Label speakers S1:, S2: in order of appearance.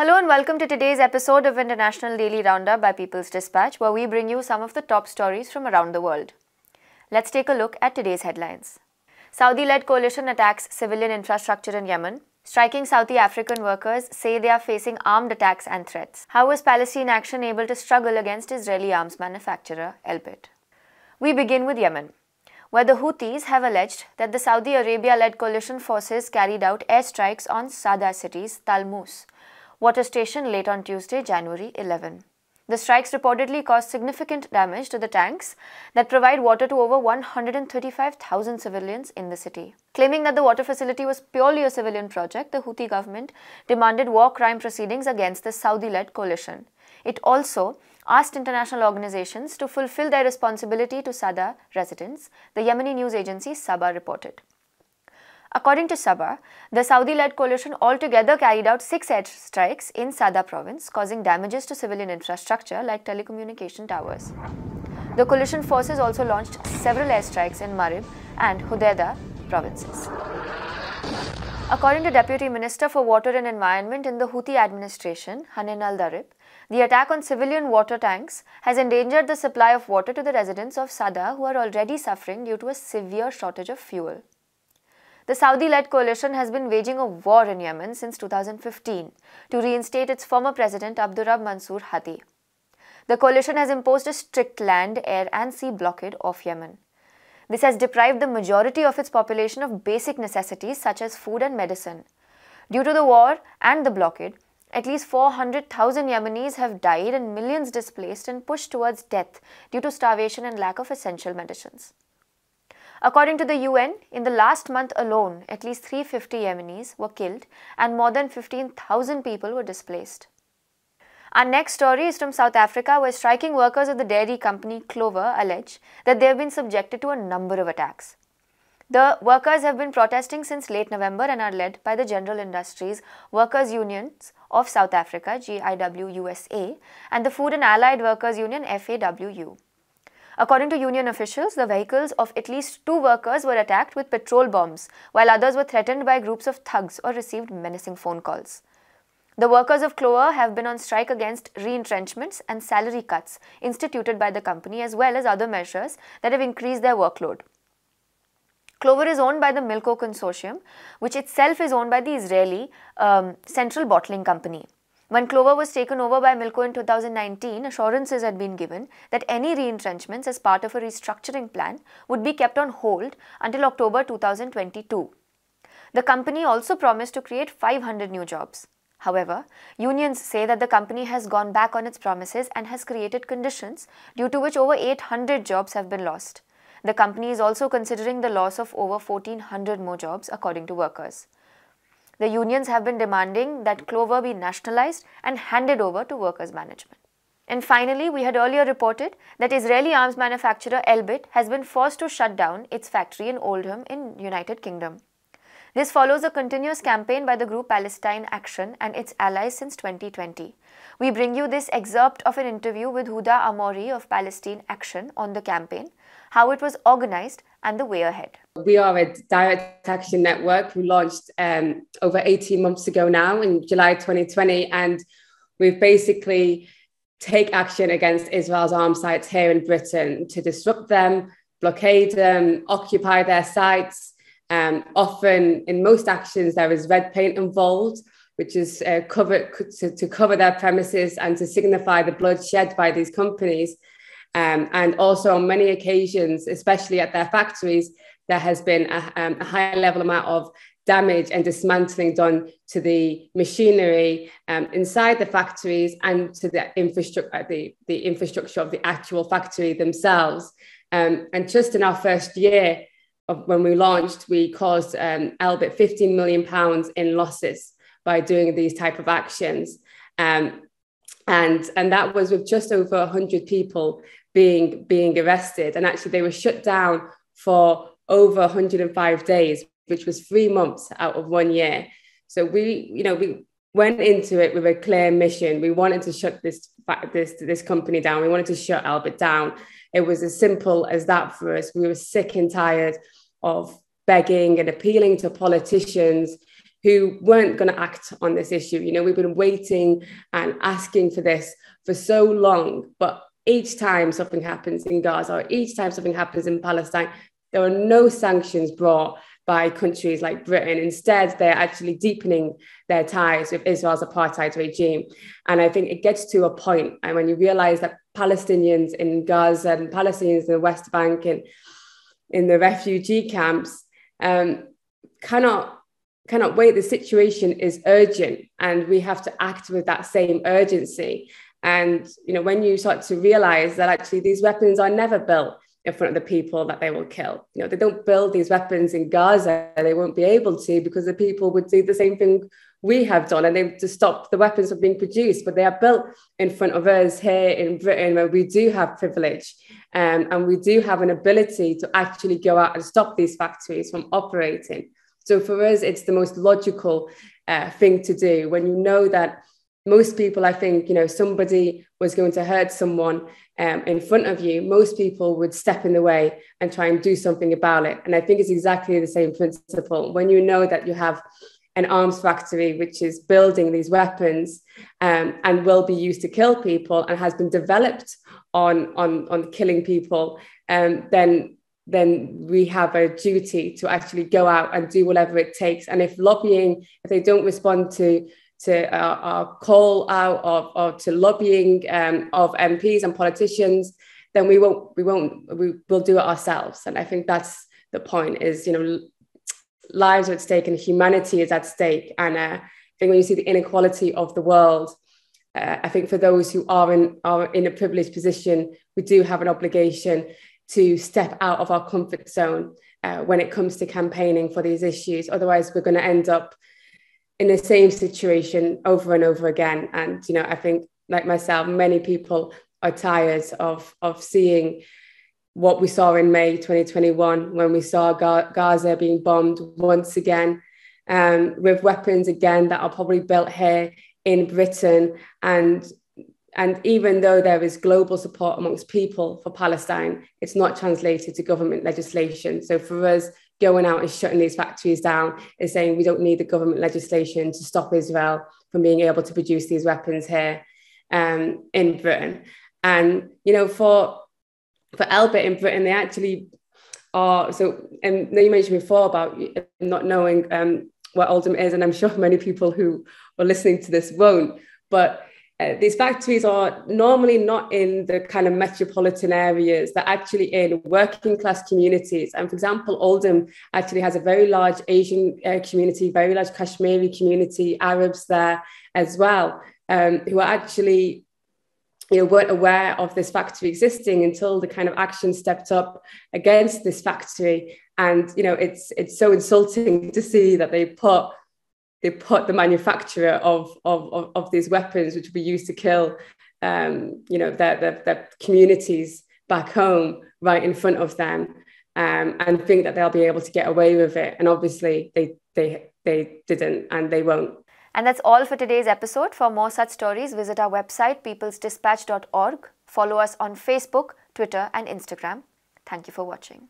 S1: Hello and welcome to today's episode of International Daily Roundup by People's Dispatch, where we bring you some of the top stories from around the world. Let's take a look at today's headlines. Saudi led coalition attacks civilian infrastructure in Yemen. Striking South African workers say they are facing armed attacks and threats. How was Palestine Action able to struggle against Israeli arms manufacturer Elbit? We begin with Yemen where the Houthis have alleged that the Saudi Arabia led coalition forces carried out airstrikes on Sada city's Talmus water station late on Tuesday, January 11. The strikes reportedly caused significant damage to the tanks that provide water to over 135,000 civilians in the city. Claiming that the water facility was purely a civilian project, the Houthi government demanded war crime proceedings against the Saudi led coalition. It also asked international organizations to fulfill their responsibility to Sada residents, the Yemeni news agency Saba reported. According to Saba, the Saudi led coalition altogether carried out six airstrikes in Sada province, causing damages to civilian infrastructure like telecommunication towers. The coalition forces also launched several airstrikes in Marib and Hodeidah provinces. According to Deputy Minister for Water and Environment in the Houthi administration, Hanan al Darib, the attack on civilian water tanks has endangered the supply of water to the residents of Sada who are already suffering due to a severe shortage of fuel. The Saudi led coalition has been waging a war in Yemen since 2015 to reinstate its former president Abdurrab Mansour Hadi. The coalition has imposed a strict land, air, and sea blockade of Yemen. This has deprived the majority of its population of basic necessities such as food and medicine. Due to the war and the blockade, at least 400,000 Yemenis have died and millions displaced and pushed towards death due to starvation and lack of essential medicines. According to the UN, in the last month alone, at least 350 Yemenis were killed and more than 15,000 people were displaced. Our next story is from South Africa, where striking workers of the dairy company Clover allege that they have been subjected to a number of attacks. The workers have been protesting since late November and are led by the General Industries Workers Unions of South Africa, GIWUSA, and the Food and Allied Workers Union, FAWU. According to union officials, the vehicles of at least two workers were attacked with petrol bombs, while others were threatened by groups of thugs or received menacing phone calls. The workers of Clover have been on strike against re-entrenchments and salary cuts instituted by the company as well as other measures that have increased their workload. Clover is owned by the Milco Consortium, which itself is owned by the Israeli um, Central Bottling Company. When Clover was taken over by Milco in 2019, assurances had been given that any re-entrenchments as part of a restructuring plan would be kept on hold until October 2022. The company also promised to create 500 new jobs. However, unions say that the company has gone back on its promises and has created conditions due to which over 800 jobs have been lost. The company is also considering the loss of over 1400 more jobs according to workers. The unions have been demanding that Clover be nationalized and handed over to workers' management. And finally, we had earlier reported that Israeli arms manufacturer Elbit has been forced to shut down its factory in Oldham in United Kingdom. This follows a continuous campaign by the group Palestine Action and its allies since 2020. We bring you this excerpt of an interview with Huda Ammori of Palestine Action on the campaign, how it was organized, and the way ahead.
S2: We are a direct action network. We launched um, over 18 months ago now in July 2020, and we've basically take action against Israel's arms sites here in Britain to disrupt them, blockade them, occupy their sites. Um, often, in most actions, there is red paint involved, which is uh, covered to, to cover their premises and to signify the blood shed by these companies. Um, and also on many occasions, especially at their factories, there has been a, um, a high level amount of damage and dismantling done to the machinery um, inside the factories and to the infrastructure, uh, the, the infrastructure of the actual factory themselves. Um, and just in our first year when we launched, we caused um, Elbit 15 million pounds in losses by doing these type of actions. Um, and, and that was with just over 100 people being being arrested. And actually they were shut down for over 105 days which was three months out of one year. So we you know we went into it with a clear mission. We wanted to shut this this this company down. We wanted to shut Elbit down it was as simple as that for us we were sick and tired of begging and appealing to politicians who weren't going to act on this issue. You know, we've been waiting and asking for this for so long, but each time something happens in Gaza or each time something happens in Palestine, there are no sanctions brought by countries like Britain. Instead, they're actually deepening their ties with Israel's apartheid regime. And I think it gets to a point, and when you realize that Palestinians in Gaza and Palestinians in the West Bank and in the refugee camps um, cannot cannot wait. The situation is urgent, and we have to act with that same urgency. And you know, when you start to realize that actually these weapons are never built in front of the people that they will kill. You know, they don't build these weapons in Gaza. They won't be able to because the people would do the same thing we have done and they to stop the weapons from being produced. But they are built in front of us here in Britain where we do have privilege um, and we do have an ability to actually go out and stop these factories from operating. So for us, it's the most logical uh, thing to do when you know that most people, I think, you know, somebody was going to hurt someone um, in front of you, most people would step in the way and try and do something about it. And I think it's exactly the same principle. When you know that you have an arms factory which is building these weapons um, and will be used to kill people and has been developed on, on, on killing people, um, then then we have a duty to actually go out and do whatever it takes. And if lobbying, if they don't respond to to uh, our call out of, of to lobbying um, of MPs and politicians, then we won't we won't we will do it ourselves. And I think that's the point. Is you know lives are at stake and humanity is at stake. And uh, I think when you see the inequality of the world, uh, I think for those who are in are in a privileged position, we do have an obligation to step out of our comfort zone uh, when it comes to campaigning for these issues. Otherwise, we're going to end up in the same situation over and over again. And, you know, I think like myself, many people are tired of, of seeing what we saw in May 2021 when we saw Gaza being bombed once again um, with weapons again that are probably built here in Britain. And, and even though there is global support amongst people for Palestine, it's not translated to government legislation. So for us, going out and shutting these factories down and saying we don't need the government legislation to stop Israel from being able to produce these weapons here um, in Britain. And you know, for for Elbit in Britain, they actually are so. And you mentioned before about not knowing um, what Oldham is, and I'm sure many people who are listening to this won't. But uh, these factories are normally not in the kind of metropolitan areas, they're actually in working class communities. And for example, Oldham actually has a very large Asian uh, community, very large Kashmiri community, Arabs there as well, um, who are actually you know, weren't aware of this factory existing until the kind of action stepped up against this factory. And you know, it's it's so insulting to see that they put they put the manufacturer of, of, of, of these weapons, which would be used to kill, um, you know, their, their, their, communities back home right in front of them um, and think that they'll be able to get away with it. And obviously they, they, they didn't and they won't.
S1: And that's all for today's episode. For more such stories, visit our website, peoplesdispatch.org. Follow us on Facebook, Twitter, and Instagram. Thank you for watching.